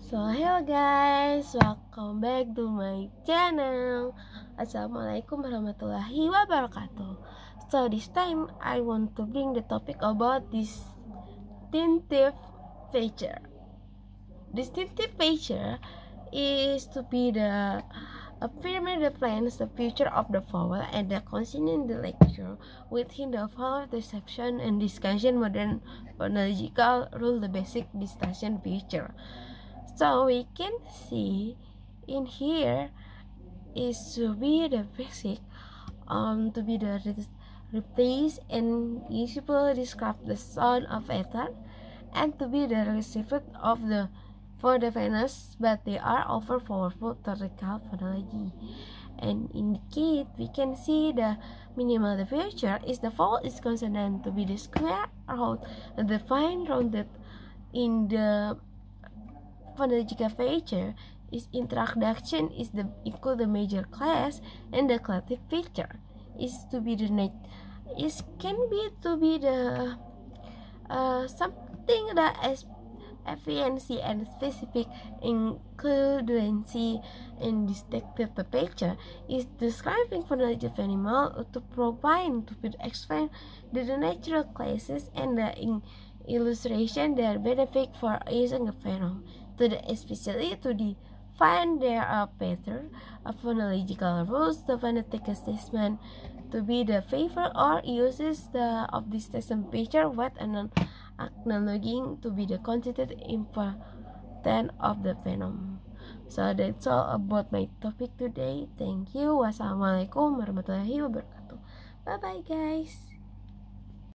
So hello guys, welcome back to my channel. Assalamualaikum warahmatullahi wabarakatuh. So this time I want to bring the topic about distinctive feature. Distinctive feature is to be the a pyramid that plans the future of the vowel and the in the lecture within the vowel reception and discussion modern phonological rule the basic distinction feature. So we can see in here is to be the basic um to be the replace and usable describe the sound of ether and to be the recipient of the for the Venus, but they are over powerful to theoretical phonology. And indicate we can see the minimal the future is the vowel is consonant to be the square root the fine rounded in the phonological feature is introduction is the equal the major class and the collective feature is to be the net is can be to be the uh, something that is efficiency and specific includency in distinctive picture is describing phonology of animal to provide to explain the natural classes and the in illustration their benefit for using a phenomenon to the especially to define their uh, pattern of phonological rules the phonetic assessment to be the favor or uses the of this system picture what and acknowledging to be the considered important of the phenomenon. So that's all about my topic today. Thank you. Wassalamualaikum warahmatullahi wabarakatuh. Bye bye guys.